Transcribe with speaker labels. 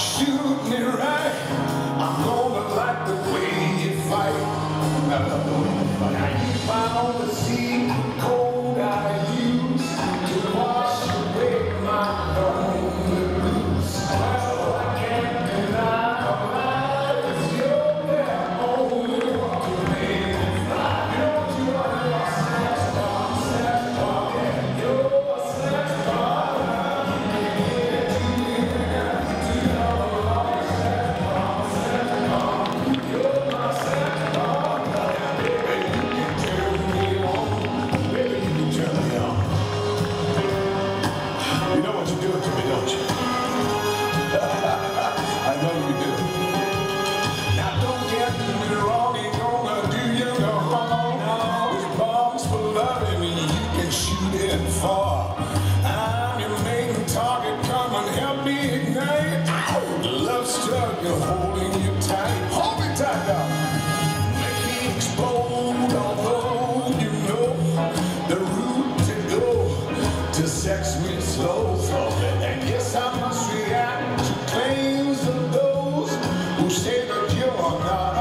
Speaker 1: shoot me right. I'm gonna like the way you fight. But Now you find on the sea. the route to go to sex with souls. And yes, I must react to claims of those who say that you are not